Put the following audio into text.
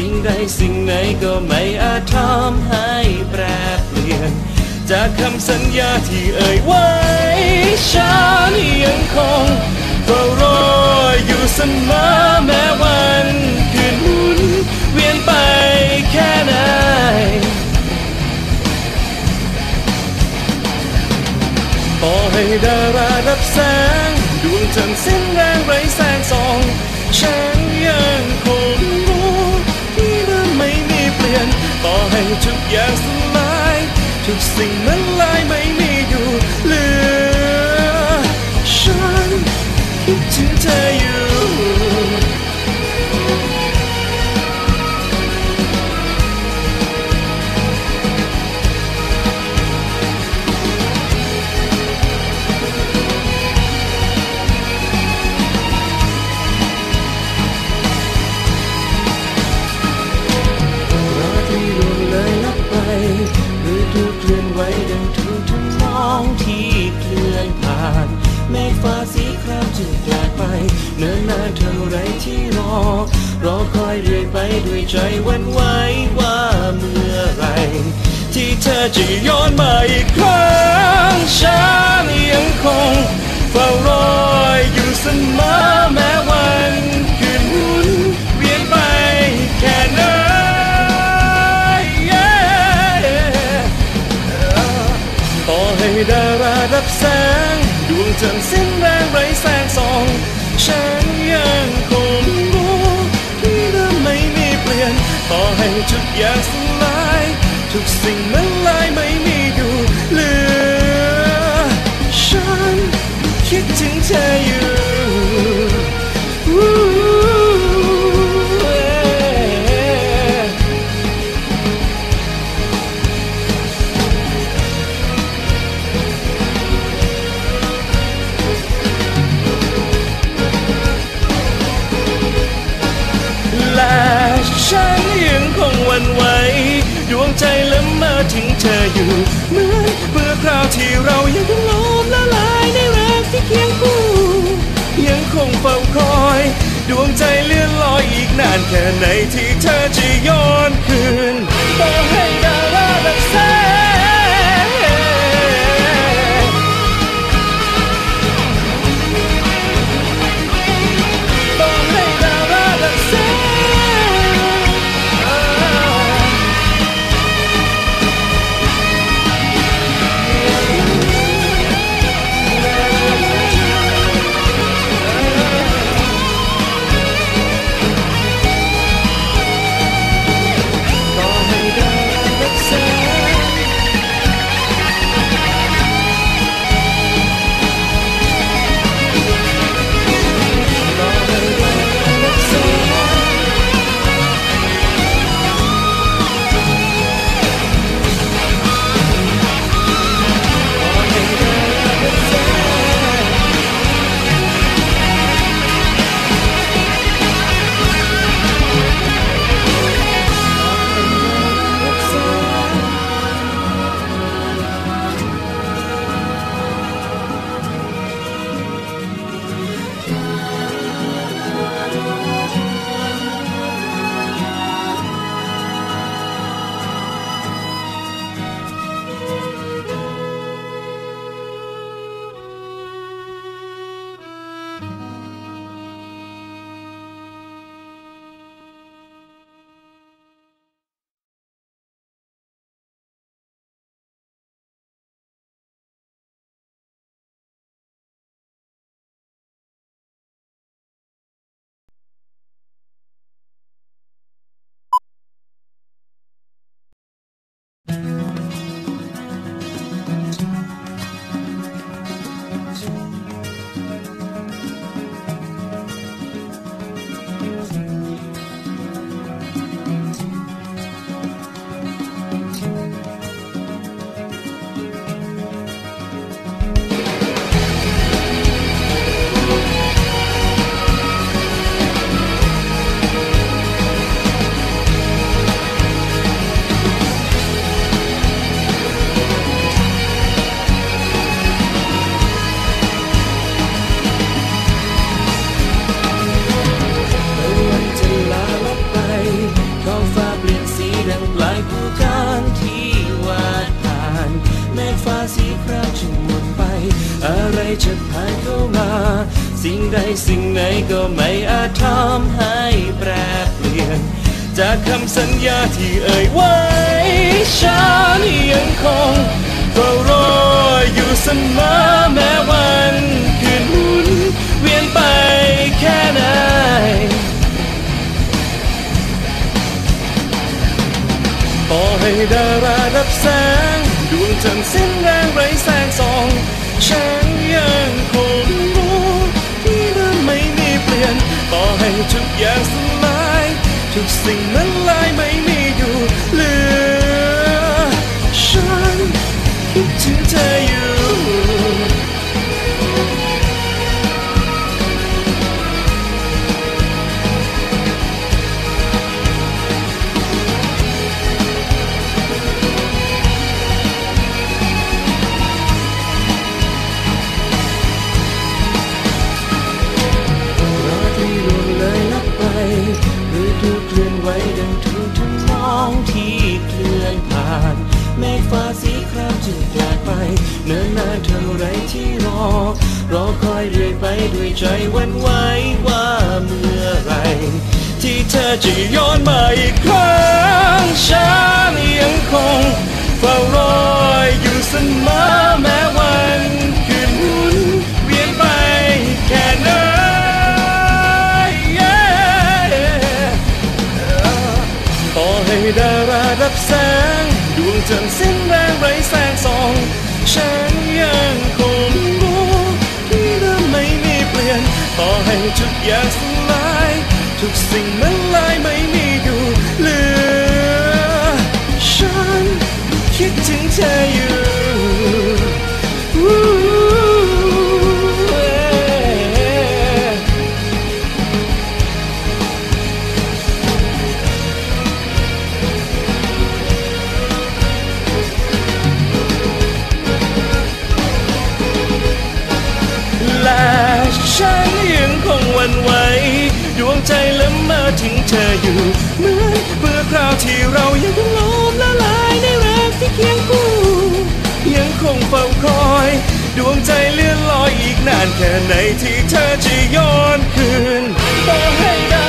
สิ่งใดสิ่งไหนก็ไม่อาจทำให้แปรเปลี่ยน จากคำสัญญาที่เอ่ยไว้ฉันยังคงเฝ้ารออยู่เสมอแม้วันคืนหมุนเวียนไปแค่ไหนต่อให้ดารารับแสง ดวงจันทร์สิ้นแรงไร้แสงส่องฉัน ต่อให้ทุกอย่างสลายทุกสิ่งมันลายไม่ เนิ่นนานเท่าไรที่รอ รอคอยเรื่อยไปด้วยใจวันไหวว่าเมื่อไร ที่เธอจะย้อนมาอีกครั้งฉันยังคงเฝ้ารออยู่เสมอแม้วันคืนหมุนเวียนไปแค่ไหนต่อให้ดารารับแสงดวงจันทร์สิ้นแรงไร้แสงส่อง ต่อให้ทุกอย่างสลาย ทุกสิ่งมันลายไม่ ใจละเมอถึงเธออยู่ เหมือนเมื่อคราวที่เรายังคงลมละลายในรักที่เคียงคู่ยังคงเฝ้าคอย ดวงใจเลื่อนลอยอีกนานแค่ไหนที่เธอจะย้อนคืน จะผ่านเข้ามา สิ่งใดสิ่งไหนก็ไม่อาจทำให้แปรเปลี่ยน จากคำสัญญาที่เอ่ยไว้ฉันยังคงเฝ้ารออยู่เสมอแม้วันคืนหมุน เวียนไปแค่ไหนต่อให้ดารารับแสง ดวงจันทร์สิ้นแรงไร้แสงส ทุก เนิ่นนานเท่าไรที่รอ รอคอยเรื่อยไปด้วยใจวันไหวว่าเมื่อไร ที่เธอจะย้อนมาอีกครั้งฉันยังคงเฝ้ารออยู่เสมอแม้วันคืนหมุนเวียนไปแค่ไหนต่อให้ดารารับแสงดวงจันทร์ ฉันยังคงรู้ที่เดิมไม่มีเปลี่ยน ต่อให้ทุกอย่างสลาย ทุกสิ่งมันาวที่เรายังต้องล้มละลายในรักที่เคียงคู่ยังคงเฝ้าคอย ดวงใจเลื่อนลอยอีกนานแค่ไหนที่เธอจะย้อนคืนบอกให้ได้